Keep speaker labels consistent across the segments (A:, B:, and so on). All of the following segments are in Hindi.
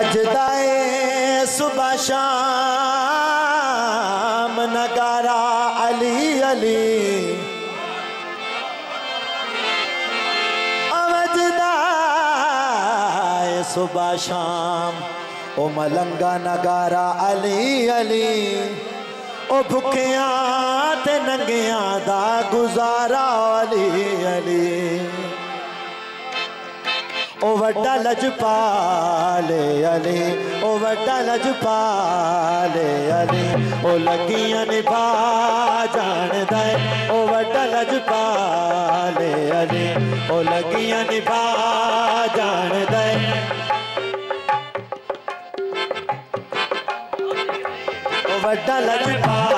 A: बजदा है सुबह शाम, नगारा अली अली। है सुबह शाम, ओ मलंगा नगारा अली अली। ओ भुखियाँ ते नंगियाँ दा गुजारा अली अली। ओ वड्डा लजपाले अली, ओ वड्डा लजपाले अली। ओ लगियाँ निभा जानदा ओ वड्डा लजपाले अली। ओ लगियाँ निभा जानदा ओ वड्डा लजपाले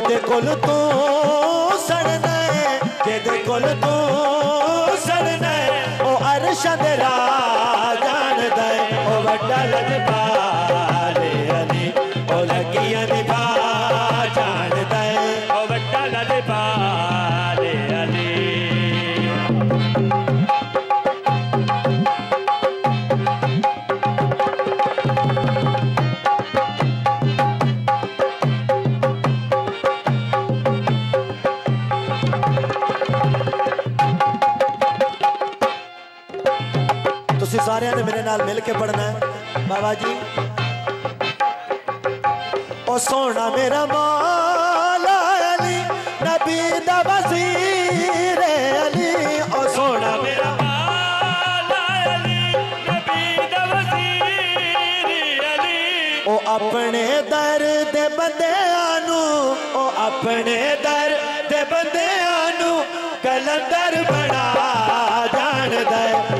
B: ਉਹ
A: ਜਿਹਦੇ ਕੋਲ ਤੂੰ ਸੜਨਾ ਹੈ ਜਿਹਦੇ ਕੋਲ ਤੂੰ ਸੜਨਾ ਹੈ ਉਹ ਅਰਸ਼ਾਂ ਦੇ ਰਾਹ ਜਾਣਦਾ ਹੈ ਉਹ ਵੱਡਾ ਲਜਪਾਲੇ ਤੁਸੀਂ ਸਾਰਿਆਂ ਨੇ ਮੇਰੇ ਨਾਲ ਮਿਲ ਕੇ ਪੜਨਾ ਹੈ ਬਾਬਾ ਜੀ ਉਹ ਸੋਹਣਾ ਮੇਰਾ ਮੌਲਾ ਅਲੀ ਨਬੀ ਦਾ ਵਜ਼ੀਰ ਅਲੀ ਉਹ ਸੋਹਣਾ ਮੇਰਾ
B: ਮਾਲਾ ਅਲੀ ਨਬੀ ਦਾ ਵਜ਼ੀਰ ਅਲੀ
A: ਉਹ ਆਪਣੇ ਦਰ ਦੇ ਬੰਦਿਆਂ ਨੂੰ ਉਹ ਆਪਣੇ ਦਰ ਦੇ ਬੰਦਿਆਂ ਨੂੰ ਕਲੰਦਰ ਬਣਾ ਜਾਣਦਾ ਹੈ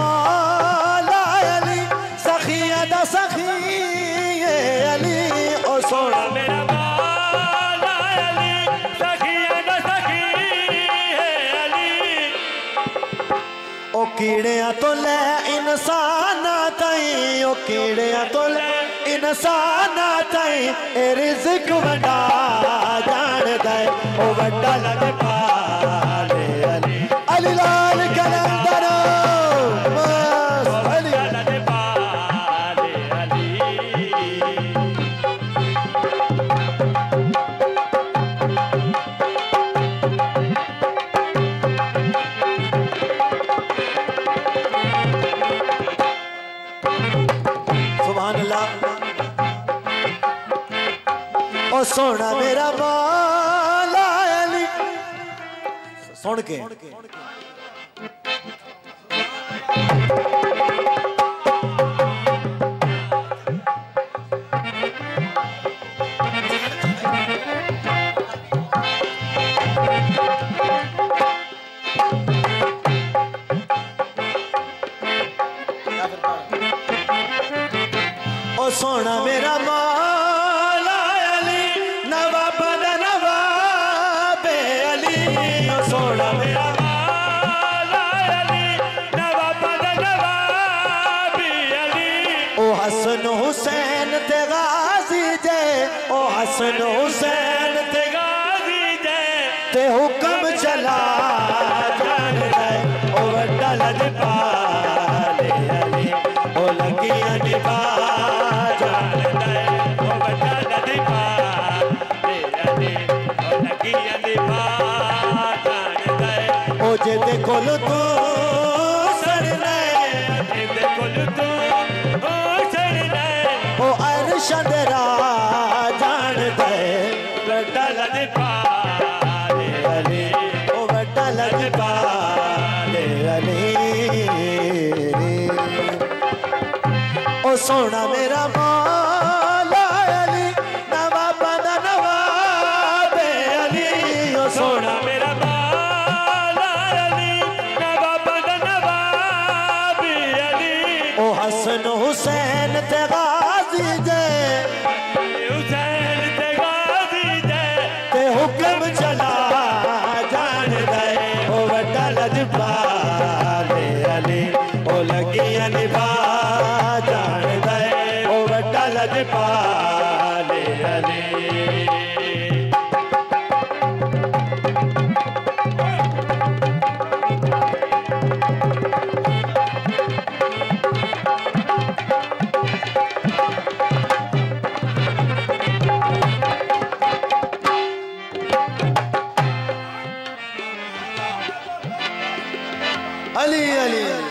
A: कीड़ियां तो ले इंसाना ताई ओ कीड़ियां तो ले इंसाना ताई ए रिज़्क वंडा जानदा लजपाले सोना मेरा मौला सुन के। सोना मेरा मौला हसन हुसैन ते गावी ते हुक्म चला जान दे ओ वड्डा लजपा ओ ओ लगिया निभा
B: जान दे
A: ओ ਅਲੀ ਓ ਸੋਹਣਾ ਮੇਰਾ ਮੌਲਾ ਅਲੀ ਨਵਾਬ ਦਾ ਨਵਾਬ ਅਲੀ ਓ
B: ਸੋਹਣਾ Ali, Ali, Ali.